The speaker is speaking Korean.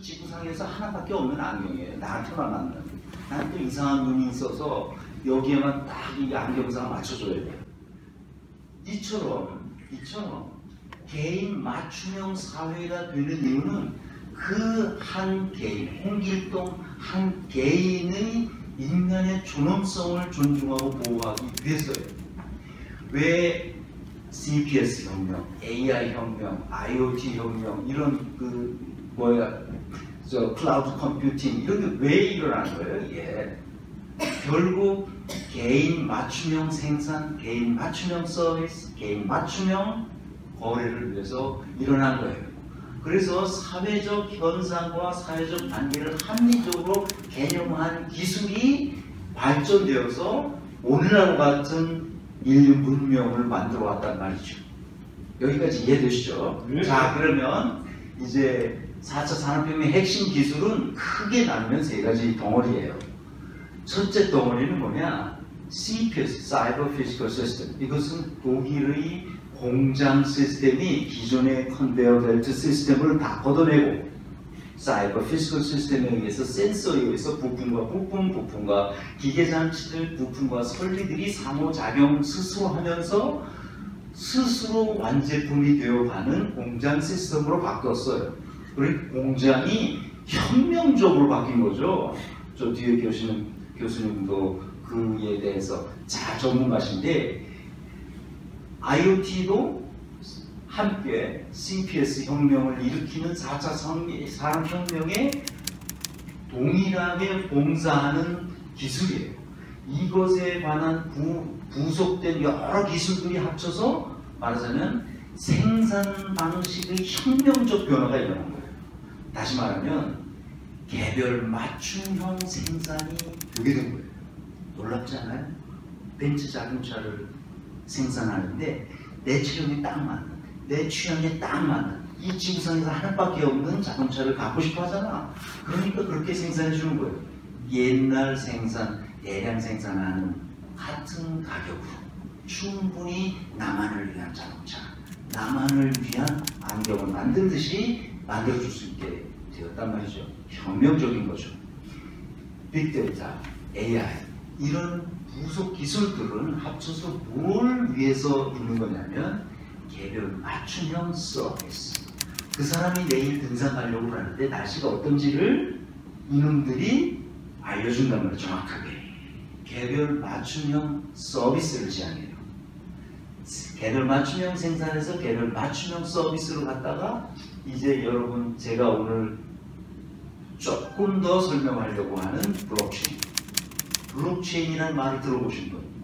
이 지구상에서 하나밖에 없는 안경이에요. 나한테만 맞는. 난또 이상한 눈이 있어서 여기에만 딱 이 안경상 맞춰줘야 돼요. 이처럼 이처럼 개인 맞춤형 사회가 되는 이유는 그 한 개인, 홍길동 한 개인의 인간의 존엄성을 존중하고 보호하기 위해서예요. 왜 CPS 혁명, AI 혁명, IoT 혁명 이런 그 뭐야 저 클라우드 컴퓨팅 이런 게 왜 일어나는 거예요? 예. 결국 개인 맞춤형 생산, 개인 맞춤형 서비스, 개인 맞춤형 거래를 위해서 일어난 거예요. 그래서 사회적 현상과 사회적 관계를 합리적으로 개념한 기술이 발전되어서 오늘날 같은 인류 문명을 만들어 왔단 말이죠. 여기까지 이해되시죠? 네. 자, 그러면 이제 4차 산업혁명의 핵심 기술은 크게 나누면 세 가지 덩어리예요. 첫째 덩어리는 뭐냐? CPS, Cyber Physical System. 이것은 독일의 공장 시스템이 기존의 컨베어 벨트 시스템을 다 걷어내고 cyber physical system에 의해서 센서에 의해서 부품과 부품, 부품과 기계장치들, 부품과 설비들이 상호작용 스스로 하면서 스스로 완제품이 되어가는 공장 시스템으로 바뀌었어요. 그리고 공장이 혁명적으로 바뀐 거죠. 저 뒤에 계시는 교수님도 그에 대해서 자 전문가신데 IoT도 함께 CPS 혁명을 일으키는 4차 산업혁명에 동일하게 봉사하는 기술이에요. 이것에 관한 부, 부속된 여러 기술들이 합쳐서 말하자면 생산 방식의 혁명적 변화가 일어난 거예요. 다시 말하면 개별 맞춤형 생산이 되게 된 거예요. 놀랍지 않아요? 벤츠 자동차를 생산하는데 내 체형에 딱 맞는, 내 취향에 딱 맞는 이 지구상에서 하나밖에 없는 자동차를 갖고 싶어 하잖아. 그러니까 그렇게 생산해 주는 거예요. 옛날 생산, 대량 생산하는 같은 가격으로 충분히 나만을 위한 자동차, 나만을 위한 안경을 만들듯이 만들어줄 수 있게 되었단 말이죠. 혁명적인 거죠. 빅데이터, AI 이런 부속 기술들은 합쳐서 뭘 위해서 있는 거냐면 개별 맞춤형 서비스. 그 사람이 내일 등산 가려고 하는데 날씨가 어떤지를 이놈들이 알려준단 말이에요. 정확하게. 개별 맞춤형 서비스를 제안해요. 개별 맞춤형 생산에서 개별 맞춤형 서비스로 갔다가 이제 여러분 제가 오늘 조금 더 설명하려고 하는 블록체인. 블록체인이라는 말을 들어보신 분